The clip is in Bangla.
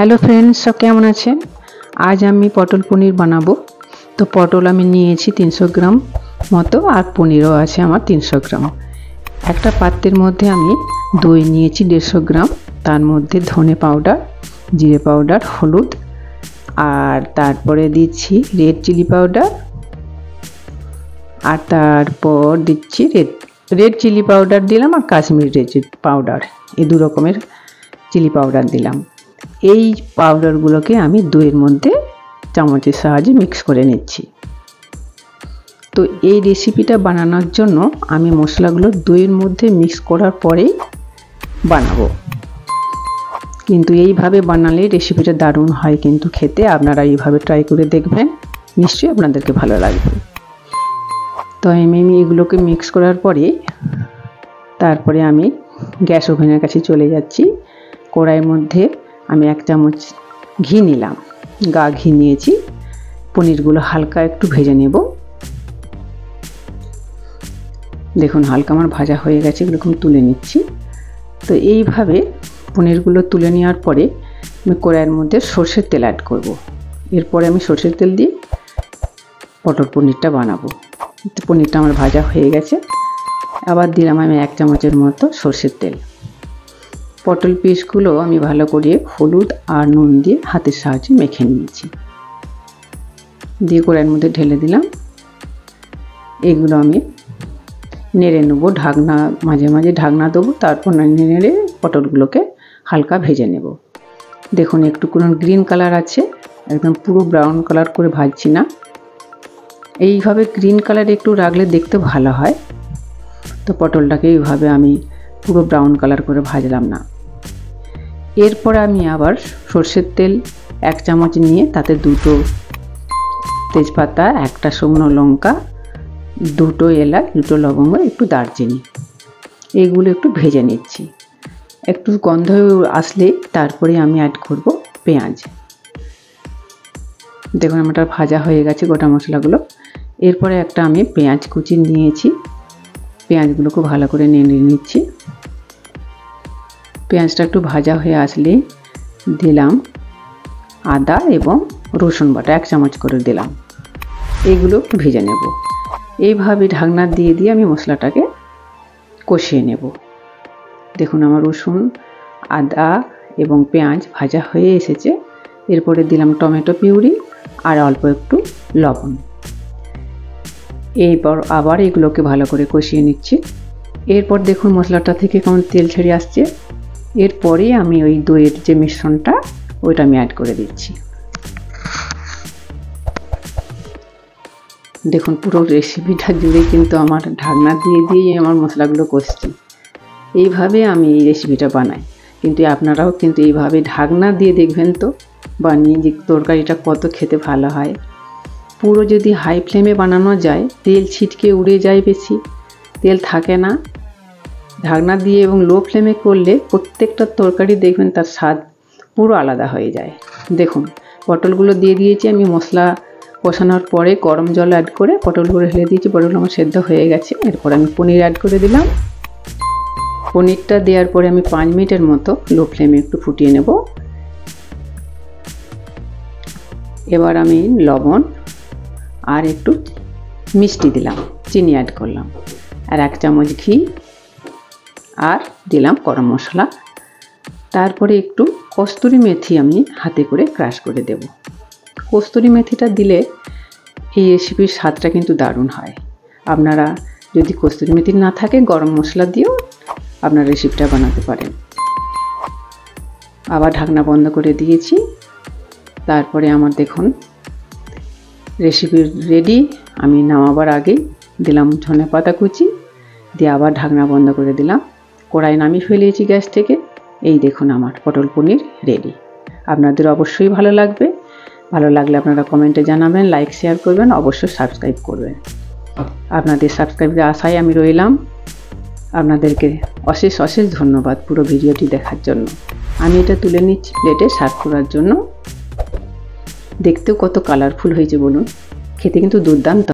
হ্যালো ফ্রেন্ডস কেমন আছেন? আজ আমি পটল পনির বানাবো। তো পটল আমি নিয়েছি তিনশো গ্রাম মতো আর পনিরও আছে আমার তিনশো গ্রাম। একটা পাত্রের মধ্যে আমি দই নিয়েছি দেড়শো গ্রাম। তার মধ্যে ধনে পাউডার, জিরে পাউডার, হলুদ আর তারপরে দিচ্ছি রেড চিলি পাউডার আর তারপর দিচ্ছি রেড রেড চিলি পাউডার দিলাম আর কাশ্মীর রেড পাউডার। এই দু রকমের চিলি পাউডার দিলাম। এই পাউডারগুলোকে আমি দইয়ের মধ্যে চামচের সাহায্যে মিক্স করে নিচ্ছি। তো এই রেসিপিটা বানানোর জন্য আমি মশলাগুলো দইয়ের মধ্যে মিক্স করার পরেই বানাবো। কিন্তু এইভাবে বানালে রেসিপিটা দারুণ হয় কিন্তু খেতে, আপনারা এইভাবে ট্রাই করে দেখবেন, নিশ্চয়ই আপনাদেরকে ভালো লাগবে। তো আমি এগুলোকে মিক্স করার পরে তারপরে আমি গ্যাস ওভেনের কাছে চলে যাচ্ছি। কড়াইয়ের মধ্যে আমি এক চামচ ঘি নিলাম। গা ঘি নিয়েছি। পনিরগুলো হালকা একটু ভেজে নেব। দেখুন, হালকা আমার ভাজা হয়ে গেছে, এরকম তুলে নিচ্ছি। তো এইভাবে পনিরগুলো তুলে নেওয়ার পরে আমি কড়াইয়ের মধ্যে সর্ষের তেল অ্যাড করব। এরপরে আমি সর্ষের তেল দিয়ে পটল পনিরটা বানাবো। পনিরটা আমার ভাজা হয়ে গেছে। আবার দিলাম আমি এক চামচের মতো সর্ষের তেল। পটল পিসগুলো আমি ভালো করে হলুদ আর নুন দিয়ে হাতের সাহায্যে মেখে নিয়েছি। দিয়ে কড়াইয়ের মধ্যে ঢেলে দিলাম। এগুলো আমি নেড়ে নেব, ঢাকনা, মাঝে মাঝে ঢাকনা দেবো, তারপর নেড়ে নেড়ে পটলগুলোকে হালকা ভেজে নেব। দেখুন, একটু কোনো গ্রিন কালার আছে, একদম পুরো ব্রাউন কালার করে ভাজছি না। এইভাবে গ্রিন কালার একটু রাখলে দেখতে ভালো হয়। তো পটলটাকে এইভাবে আমি পুরো ব্রাউন কালার করে ভাজলাম না। এরপর আমি আবার সর্ষের তেল এক চামচ নিয়ে তাতে দুটো তেজপাতা, একটা শুকনো লঙ্কা, দুটো এলাচ, দুটো লবঙ্গ, একটু দারচিনি, এগুলো একটু ভেজে নিচ্ছি। একটু গন্ধ আসলে তারপরে আমি অ্যাড করব পেঁয়াজ। দেখুন আমার ভাজা হয়ে গেছে গোটা মশলাগুলো। এরপরে একটা আমি পেঁয়াজ কুচি নিয়েছি। পেঁয়াজগুলোকে ভালো করে নেড়ে নিচ্ছি। পেঁয়াজটা একটু ভাজা হয়ে আসলে দিলাম আদা এবং রসুন বাটা এক চামচ করে দিলাম। একটু ভেজে নেব। এইভাবে ঢাকনা দিয়ে দিয়ে আমি মশলাটাকে কষিয়ে নেব। দেখুন আমার রসুন, আদা এবং পেঁয়াজ ভাজা হয়ে এসেছে। এরপরে দিলাম টমেটো পিউরি আর অল্প একটু লবণ। এরপর আবার এগুলোকে ভালো করে কষিয়ে নিচ্ছি। এরপর দেখুন মশলাটা থেকে কেমন তেল ছেড়ে আসছে। এরপরে আমি ওই দইয়ের যে মিশ্রণটা, ওইটা আমি অ্যাড করে দিচ্ছি। দেখুন পুরো রেসিপিটা জুড়ে কিন্তু আমার ঢাকনা দিয়ে দিয়েই আমার মশলাগুলো কষছি। এইভাবে আমি এই রেসিপিটা বানাই। কিন্তু আপনারাও কিন্তু এইভাবে ঢাকনা দিয়ে দেখবেন তো, বানিয়ে যে তরকারিটা কত খেতে ভালো হয়। পুরো যদি হাই ফ্লেমে বানানো যায়, তেল ছিটকে উড়ে যায় বেশি। তেল থাকে না। ঢাকনা দিয়ে এবং লো ফ্লেমে করলে প্রত্যেকটা তরকারি দেখবেন তার স্বাদ পুরো আলাদা হয়ে যায়। দেখুন, পটলগুলো দিয়ে দিয়েছি আমি, মশলা কষানোর পরে গরম জল অ্যাড করে পটলগুলো ঢেলে দিয়েছি পটল আমার সেদ্ধ হয়ে গেছে। এরপর আমি পনির অ্যাড করে দিলাম। পনিরটা দেওয়ার পরে আমি পাঁচ মিনিটের মতো লো ফ্লেমে একটু ফুটিয়ে নেব। এবার আমি লবণ আর একটু মিষ্টি দিলাম, চিনি অ্যাড করলাম। আর এক চামচ ঘি আর দিলাম গরম মশলা। তারপরে একটু কস্তুরি মেথি আমি হাতে করে ক্রাশ করে দেব। কস্তুরি মেথিটা দিলে এই রেসিপির স্বাদটা কিন্তু দারুণ হয়। আপনারা যদি কস্তুরি মেথি না থাকে, গরম মশলা দিয়েও আপনার রেসিপিটা বানাতে পারেন। আবার ঢাকনা বন্ধ করে দিয়েছি। তারপরে আমার দেখুন রেসিপি রেডি আমি নামাবার আগেই দিলাম ধনে পাতা কুচি, দিয়ে আবার ঢাকনা বন্ধ করে দিলাম। কড়াই নামিয়ে ফেলেছি গ্যাস থেকে। এই দেখুন আমার পটল পনির রেডি আপনাদের অবশ্যই ভালো লাগবে। ভালো লাগলে আপনারা কমেন্টে জানাবেন লাইক শেয়ার করবেন, অবশ্যই সাবস্ক্রাইব করবেন। আপনাদের সাবস্ক্রাইবের আশায় আমি রইলাম। আপনাদেরকে অশেষ অশেষ ধন্যবাদ পুরো ভিডিওটি দেখার জন্য। আমি এটা তুলে নিচ্ছি প্লেটে সার্ভ করার জন্য। দেখতেও কত কালারফুল হয়েছে বলুন। খেতে কিন্তু দুর্দান্ত।